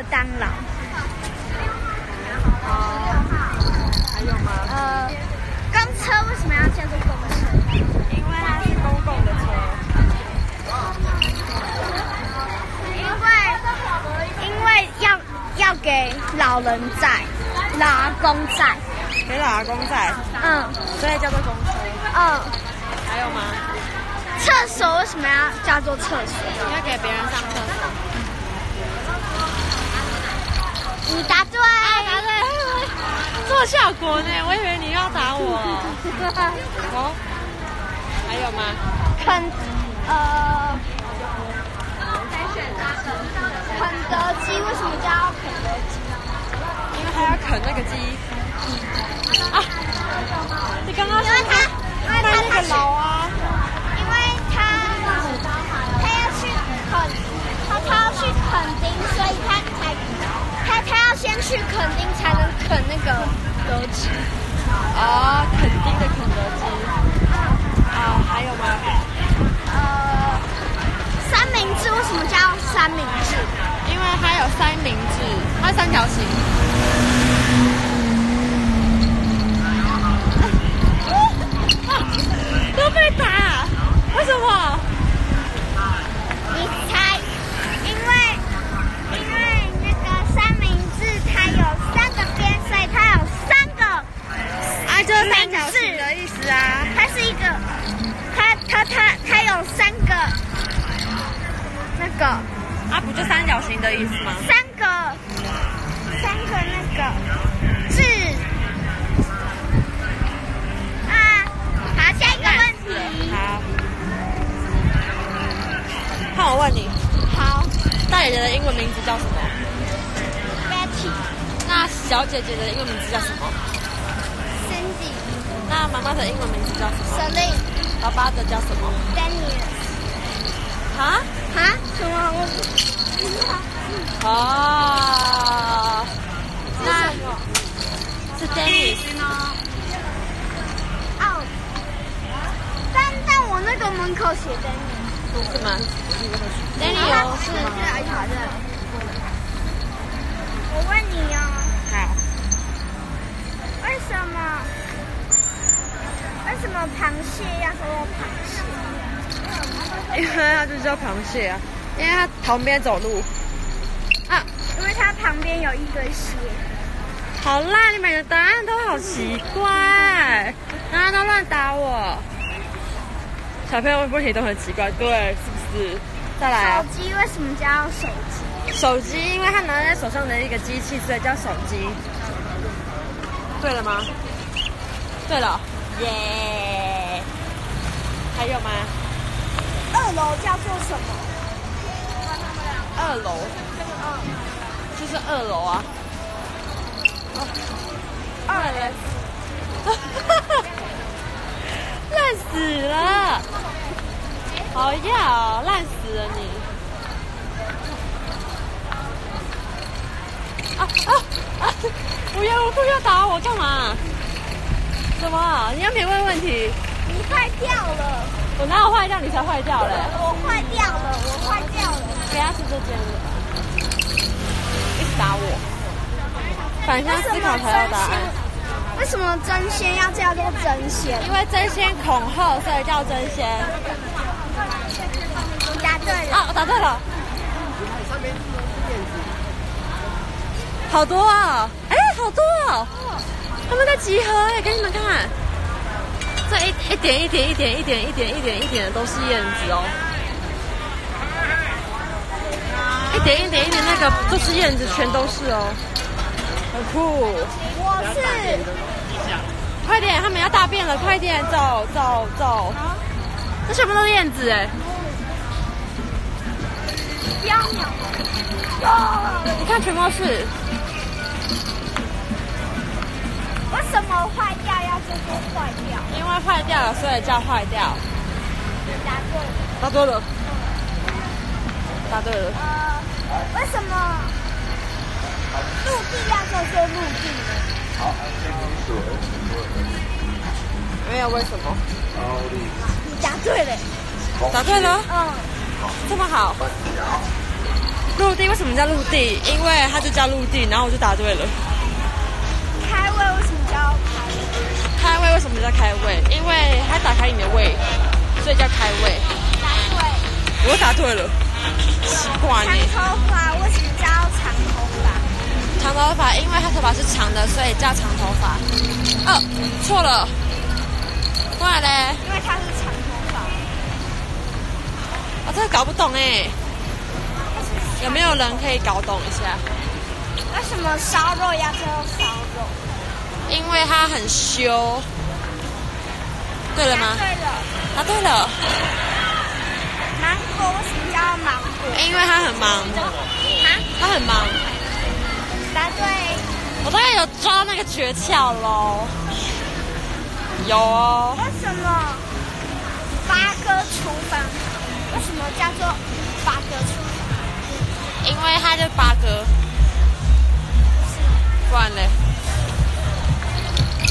要卖那个当劳。哦，还有吗？呃，公车为什么要叫做公车？因为它是公共的车。因为因为要要给老人载，老阿公载，给老阿公载，嗯所以叫做公车。嗯。还有吗？厕所为什么要叫做厕所？因为给别人上厕所。你答对，答对，做效果呢？我以为你要打我。哦，还有吗？肯呃，肯德基为什么叫肯德基？因为他要啃那个鸡。啊！它是三角形。姐姐的英文名字叫什么？Cindy、那妈妈的英文名字叫什么？Celine、爸爸的叫什么？Daniel。啊？啊？什么？我不知道。哦，那是什么？是 Dennis。哦，但但我那个门口写 Daniel。是吗？Daniel？Daniel 是。我问你哦，好，为什么为什么螃蟹要说螃蟹？因为它就叫螃蟹啊，因为它旁边走路。啊，因为它旁边有一堆蟹。好啦，你们的答案都好奇怪，大家都乱打我。小朋友问问题都很奇怪，对，是不是？再来啊手，机为什么叫手机？手机，因为它拿在手上的一个机器，所以叫手机。对了吗？对了，耶！还有吗？二楼叫做什么？二楼，就是二楼啊。二楼。烂死了！好呀，烂死了你！啊啊 啊！无缘无故要打我干嘛？什么？你又没问问题？你坏掉了，我哪有坏掉？你才坏掉嘞！我坏掉了，我坏掉了。给他是这间的，一直打我。反向思考才有答案。为什么真仙要叫做真仙？因为真仙恐吓，所以叫真仙。你答对了。啊，我答对了。好多啊！哎，好多哦！他们在集合哎，给你们看，这一一点一点一点一点一点一点一点的都是燕子哦，一点一点一点那个都是燕子，全都是哦，很酷。我是快点，他们要大便了，快点走走走！这全部都是燕子哎。你看全部都是。因为坏掉了，所以叫坏掉。答对了。答对了，答对了。呃，为什么陆地要叫做陆地呢？因为有为什么？你答对了。答对了，嗯，这么好。陆地为什么叫陆地？因为它就叫陆地，然后我就答对了。胃为什么叫开胃？因为它打开你的胃，所以叫开胃。打对。我答对了，奇怪长呢。头发为什么叫长头发？长头发，因为它头发是长的，所以叫长头发。哦，错了。不然嘞？因为它是长头发。我、真的搞不懂哎。有没有人可以搞懂一下？为什么烧肉要叫烧肉？因为他很羞。对了吗答？对了。答对了，芒果为什么叫芒果？因为他很忙，啊？他很忙。答对。我大概有抓那个诀窍喽。有哦，为什么八哥厨房为什么叫做八哥厨房？因为它就八哥，不然嘞？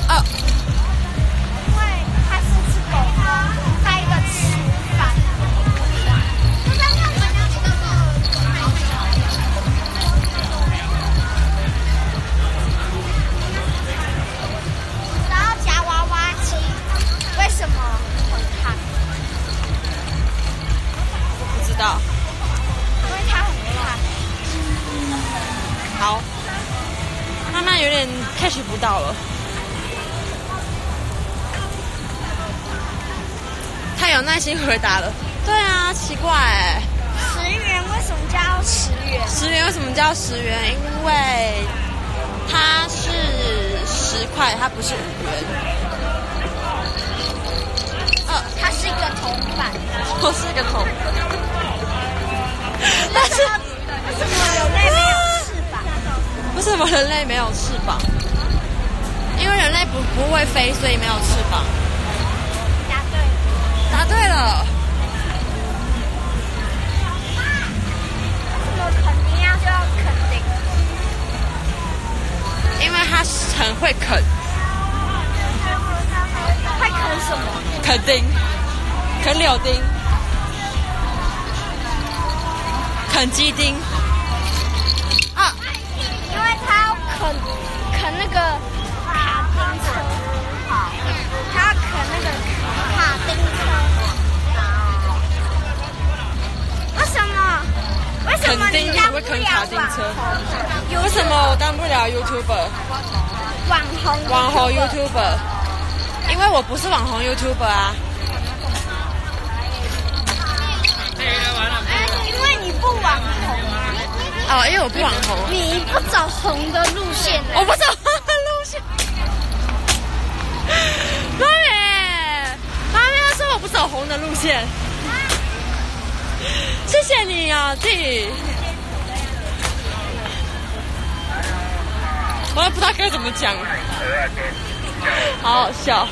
哦，因为它是只狗狗，在一个厨房。然后夹娃娃机，为什么很烫？不知道。因为它很烫。好，慢慢有点 catch 不到了。太有耐心回答了。对啊，奇怪哎，十元为什么叫十元？十元为什么叫十元？因为它是十块，它不是五元。呃，它是一个铜板。我是个头。但是为什么人类没有翅膀？为什么人类没有翅膀？因为人类不不会飞，所以没有翅膀。答对了。肯定要叫肯定？因为他很会啃，会啃什么？啃丁，啃柳丁，啃鸡丁。啊，因为他要啃啃那个卡丁车，他要啃那个。为什么？为什么肯定你当不了卡丁车网红？为什么我当不了 YouTuber 网红？网红 YouTuber？因为我不是网红 YouTuber 啊。因为你不网红啊，哦，因为我不网红，你不走红的路线。我不走走红的路线。谢谢你啊，弟。我也不知道该怎么讲，好好笑。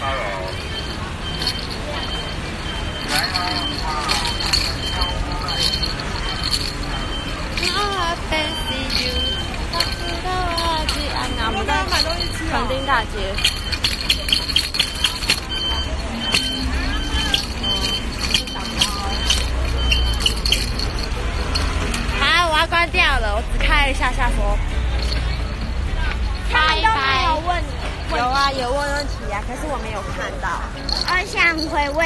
垦丁大街。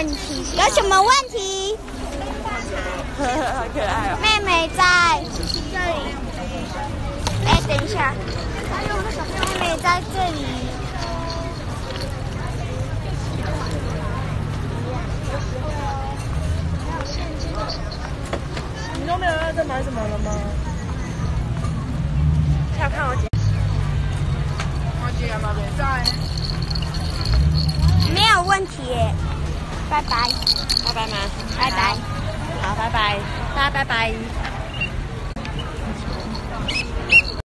问题，有什么问题？好可爱哦。妹妹在这里。哎，等一下，妹妹在这里。你都没有要再买什么了吗？要看我姐姐。没有问题耶。拜拜，拜拜吗？拜拜。好，拜拜，大家拜拜。